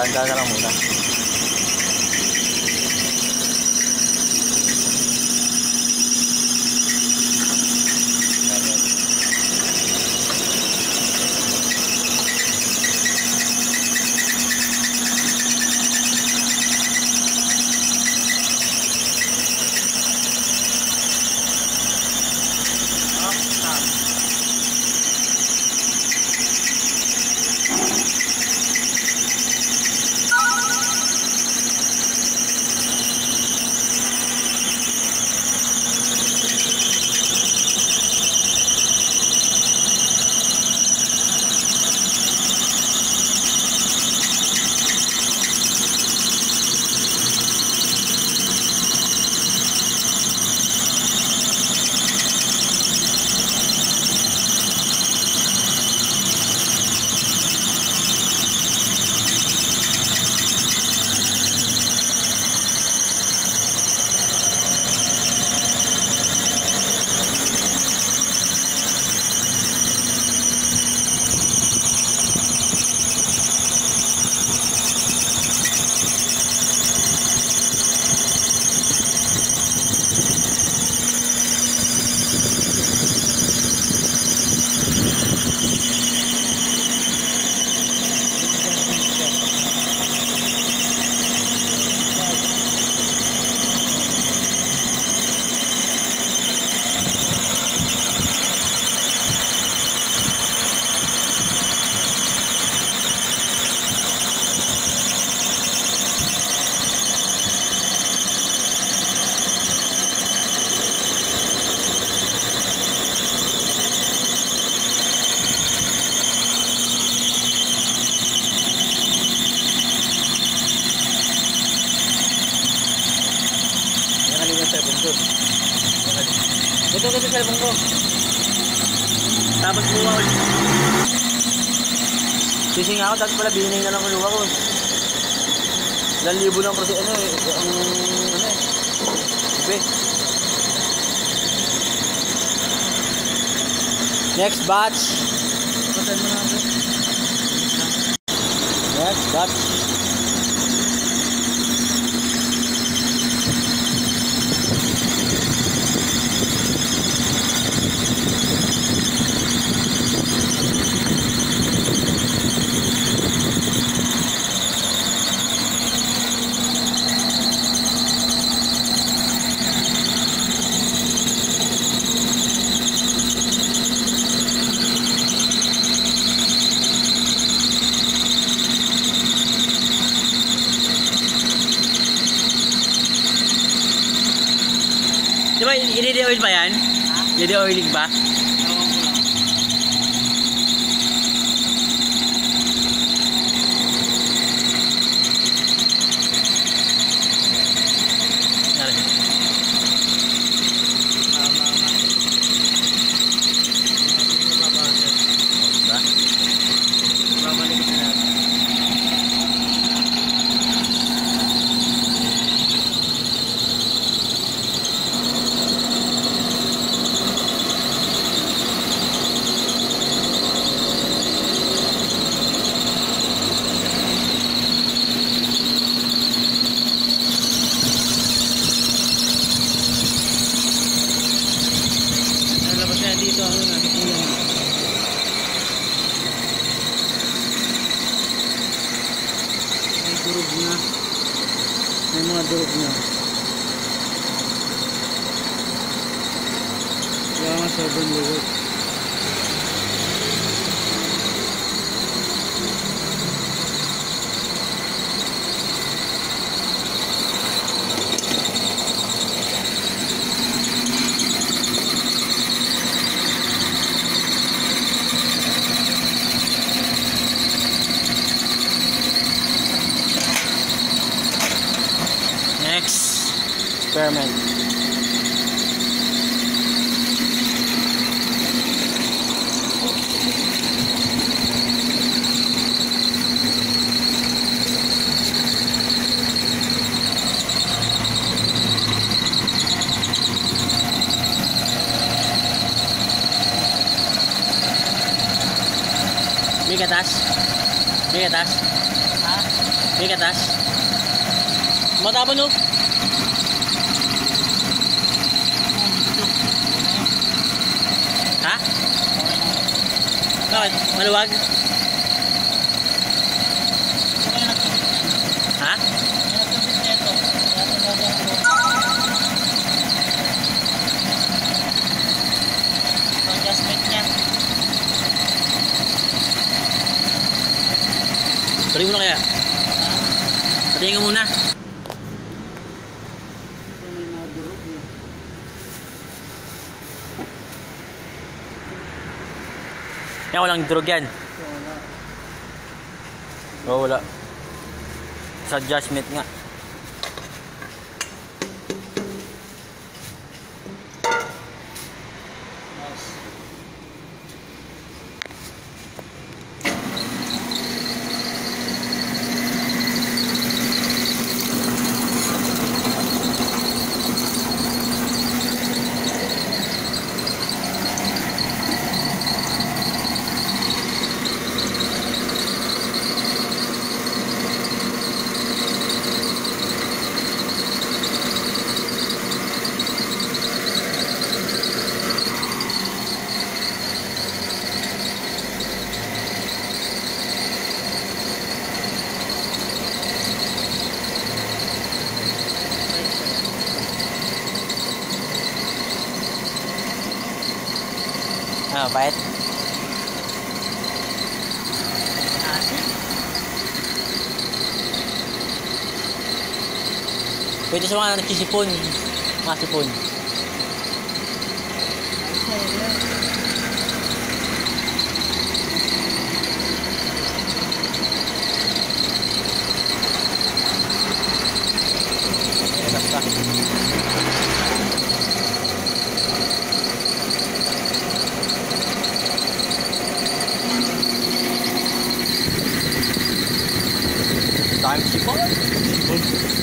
Dahan-dahan na lang muna. Sising ako, tapos pala bininay na lang kinuha ko. Ilan libo lang kasi ano eh. Ang ano eh. Ibe. Next batch. Next batch. Di ba, i-ready oil ba yan? Ready oiling ba? Nari. Diba? Nalabas na dito ang ano po yan. May durog na. May mga durog na. Kaya nga sobrang luwag. Next experiment. May katas? May katas? Ha? May katas? Matapon no? Ha? Bakit? Maluwag? Ha? Tuloy mo na kaya? Patayin ka muna. May mga durog na. Yan, walang durog yan. Oo, wala. Sa adjustment nga. Pahit. Pwede sa mga nagsisipon. Mga sipon. vai, to keep.